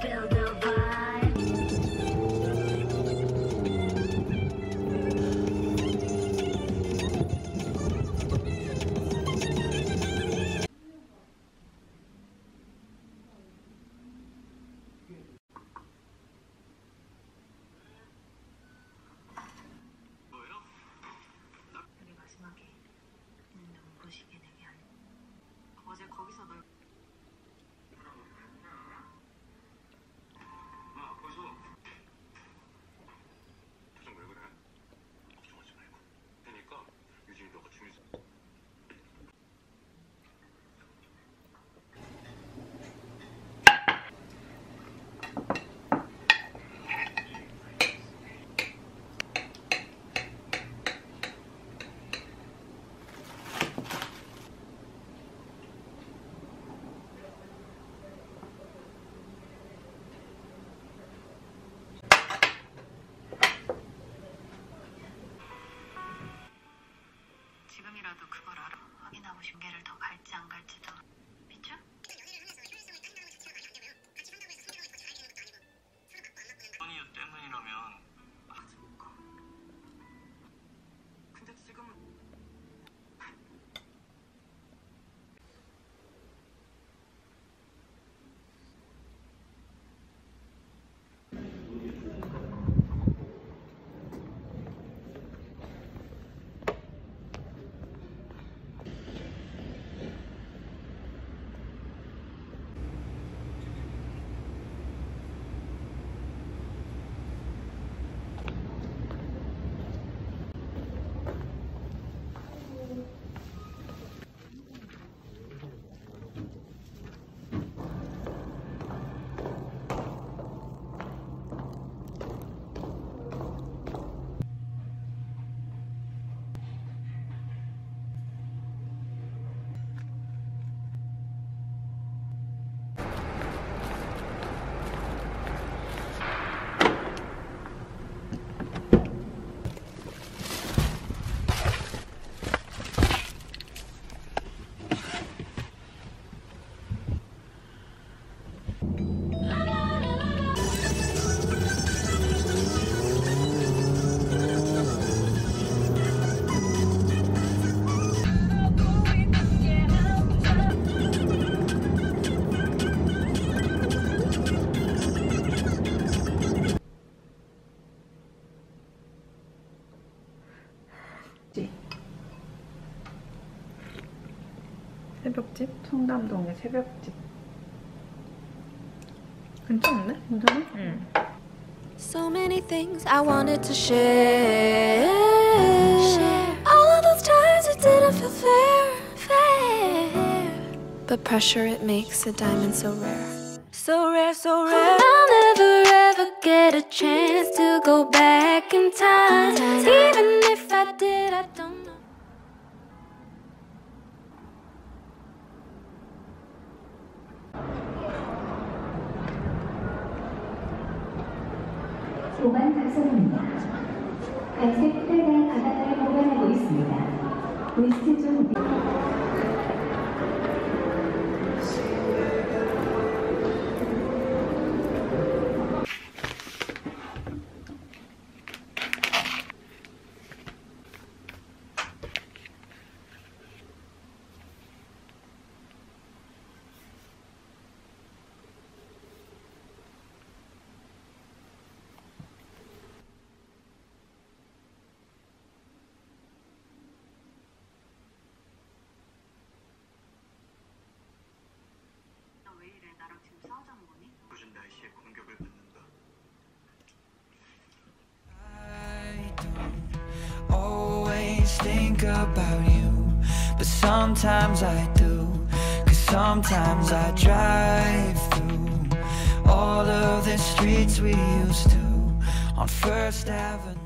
Feel the 지금이라도 그걸 알아 확인하고 중계를 더 갈지 안 갈지도 믿죠? 연이어 때문이라면 새벽집? 청담동의 새벽집. 괜찮네? 괜찮아? 응. So many things I wanted to share. All of those times it didn't feel fair, fair. But pressure it makes a diamond so rare. So rare, so rare. I'll never ever get a chance to go back in time. Even 사랑합니다. 갈색 think about you, but sometimes I do. Cause sometimes I drive through all of the streets we used to on First Avenue.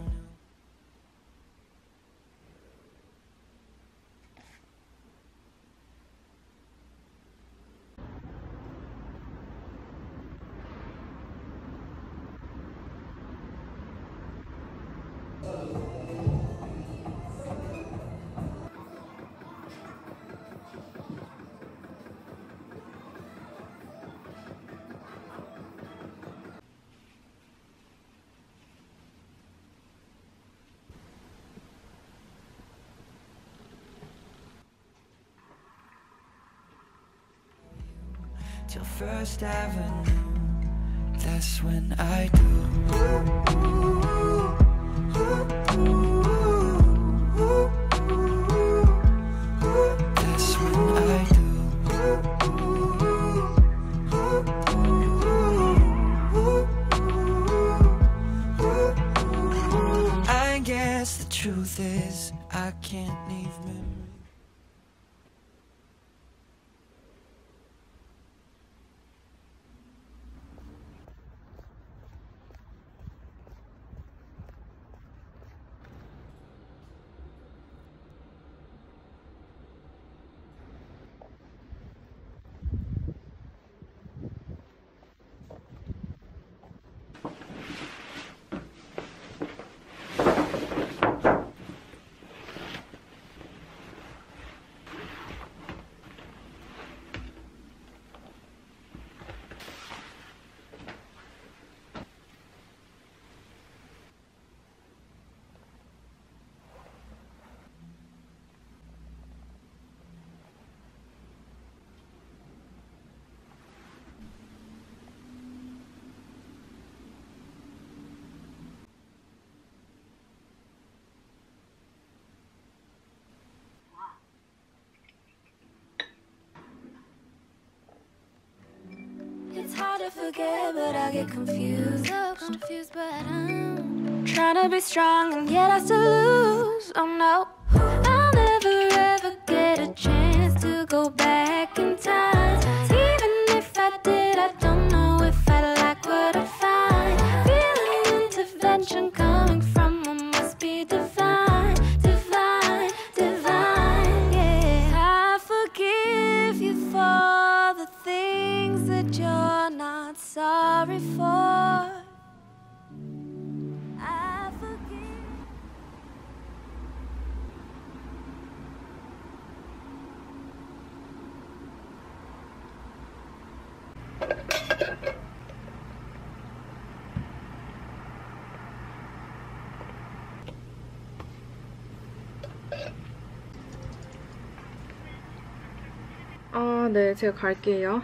Till First Avenue. That's when I do. I guess the truth is I can't leave memories. Forget, but I get confused. So confused, but I'm trying to be strong, and yet I still lose. Oh no, I'll never ever get a chance to go back in time. 네, 제가 갈게요.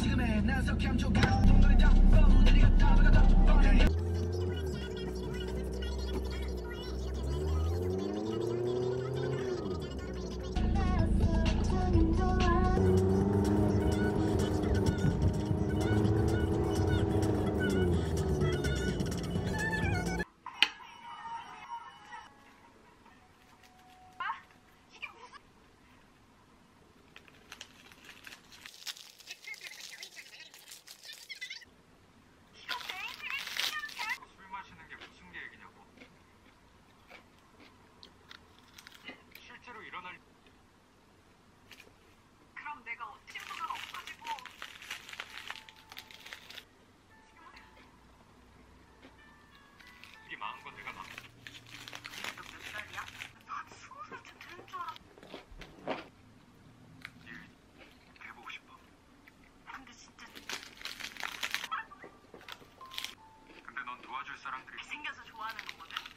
지금의 난석향 조각 동그랗다 뻔들이가 따라가다 뻔해 생겨서 좋아하는 거거든.